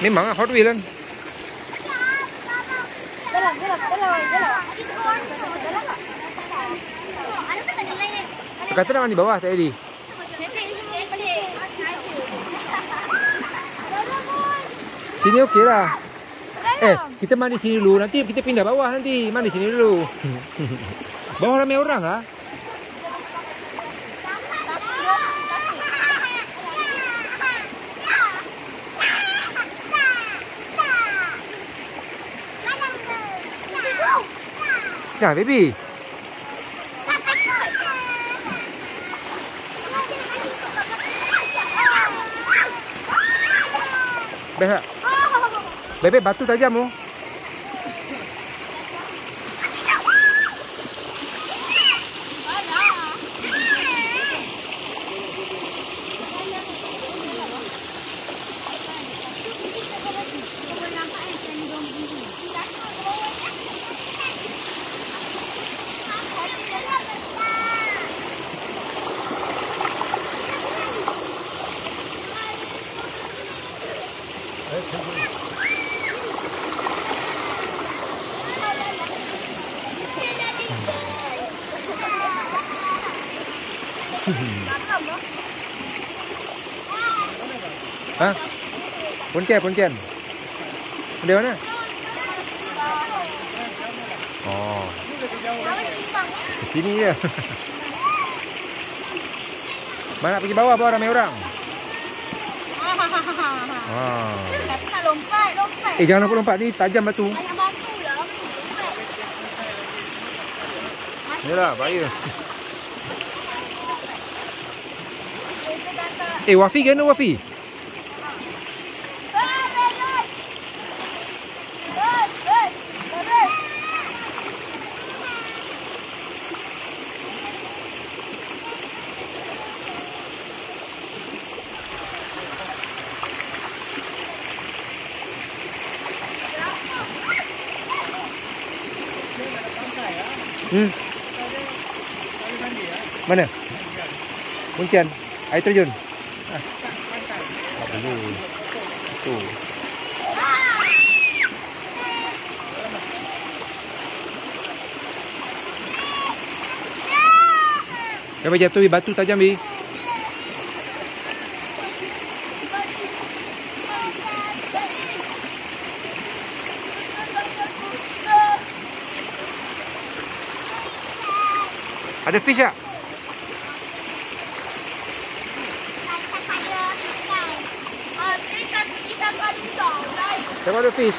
Memang lah Hot Wheels kan. Dalam, dalam, dalam, dalam. Lain ni? Kata nak mandi bawah tak jadi. Sini okey lah. Eh, kita mandi sini dulu. Nanti kita pindah bawah nanti. Mandi sini dulu. bawah ramai orang cả với bỉ. Bé ạ. Bé bé batu tajam oh Ha? Pontian, Pontian. Dia mana? Oh, sini je. Mana pergi bawah bawah ramai orang. Ha. Nak lompat, lompat. Eh jangan lupa lompat ni tajam batu. Ayah mampu lah. Yalah, bahaya. Eh, Wafi kena Wafi? Hmm. Mana? Kuncian. Air terjun. Ah. Boleh. Tu. Jangan jatuh batu tajam bi. Ada fish tak? Siapa ada fish?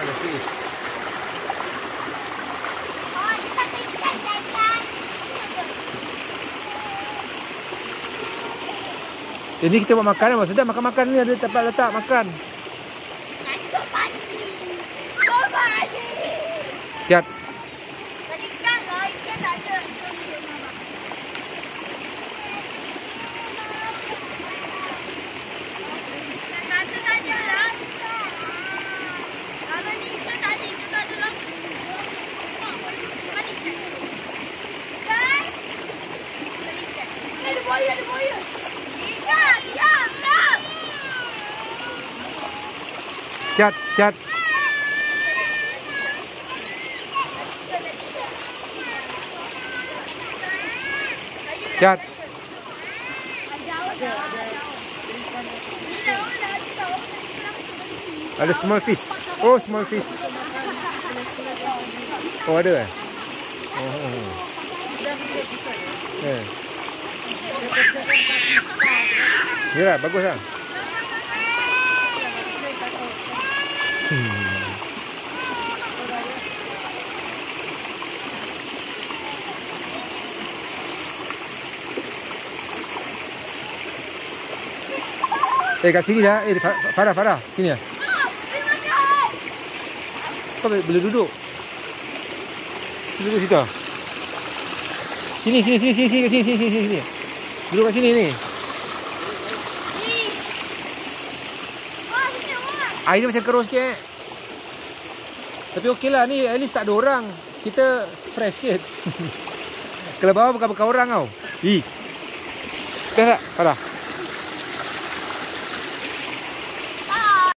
Ada fish. Ini kita buat makan apa? Sedap makan-makan ni ada tempat letak makan. Jat. Jat, jat. Jat. Ada small fish. Oh, small fish. Oh, ada eh? Oh. oh, oh. Eh. Yalah, bagus lah. Eh kat sini dah. Eh Farah, Farah. Sini lah. Kau boleh duduk. Duduk situ. Lah. Sini, sini, sini, sini, sini, sini, sini, sini, sini. Duduk kat sini ni. Air dia macam keruh sikit. Tapi okey lah ni at least tak ada orang. Kita fresh sikit. Kalau bawah bukan-bukan orang tau. Ih. Tak? Farah?